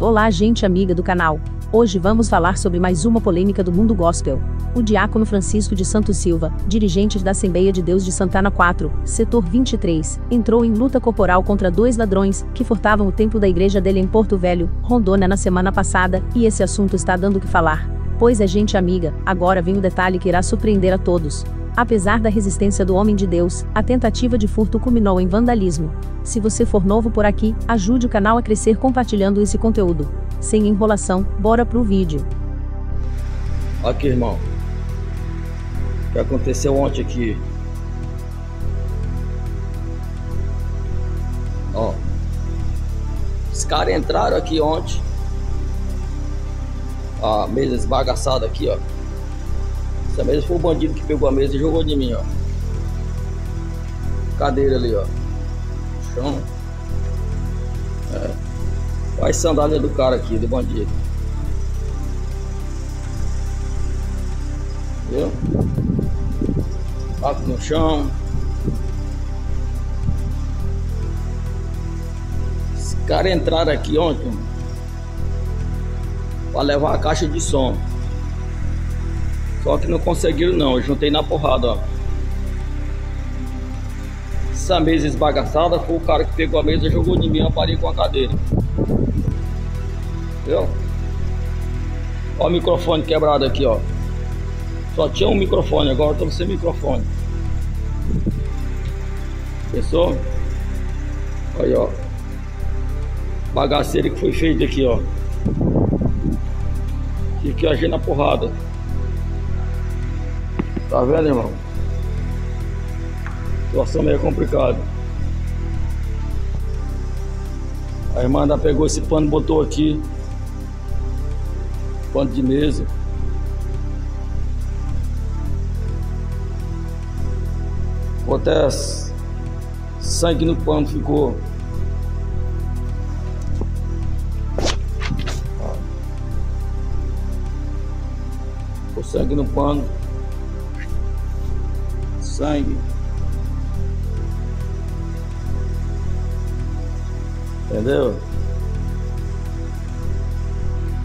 Olá, gente amiga do canal. Hoje vamos falar sobre mais uma polêmica do mundo gospel. O diácono Francisco de Santos Silva, dirigente da Assembleia de Deus de Santana 4, setor 23, entrou em luta corporal contra dois ladrões que furtavam o templo da igreja dele em Porto Velho, Rondônia na semana passada, e esse assunto está dando o que falar. Pois é, gente amiga, agora vem o detalhe que irá surpreender a todos. Apesar da resistência do homem de Deus, a tentativa de furto culminou em vandalismo. Se você for novo por aqui, ajude o canal a crescer compartilhando esse conteúdo. Sem enrolação, bora pro vídeo. Aqui, irmão. O que aconteceu ontem aqui? Ó. Os caras entraram aqui ontem. A mesa esbagaçada aqui, ó. Essa mesa foi o bandido que pegou a mesa e jogou de mim, ó. Cadeira ali, ó. Chão. É. Olha a sandália do cara aqui, do bandido. Viu? Papo no chão. Os caras entraram aqui ontem para levar a caixa de som. Só que não conseguiram não, eu juntei na porrada, ó. Essa mesa esbagaçada foi o cara que pegou a mesa e jogou de mim, eu parei com a cadeira. Viu? Ó o microfone quebrado aqui, ó. Só tinha um microfone, agora estamos sem microfone. Pensou? Aí, ó. Bagaceira que foi feita aqui, ó. Fiquei agindo na porrada. Tá vendo, irmão? Situação meio complicada. A irmã ainda pegou esse pano e botou aqui. Pano de mesa. Até sangue no pano ficou. Ficou sangue no pano sangue. Entendeu?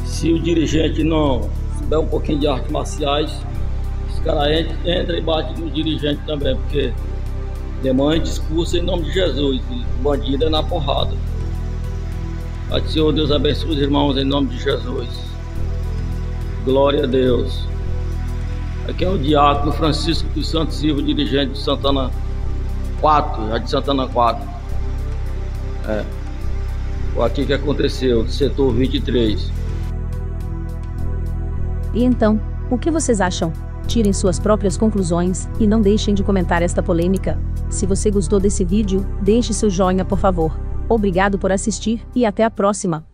Se o dirigente não souber um pouquinho de artes marciais, os caras entram e batem no dirigente também, porque demãe expulsa em nome de Jesus, e bandido é na porrada. Pai Senhor, Deus abençoe os irmãos em nome de Jesus. Glória a Deus. Aqui é o diácono Francisco dos Santos Silva, dirigente de Santana 4, já de Santana 4. É. Aqui que aconteceu, setor 23. E então, o que vocês acham? Tirem suas próprias conclusões e não deixem de comentar esta polêmica. Se você gostou desse vídeo, deixe seu joinha por favor. Obrigado por assistir e até a próxima.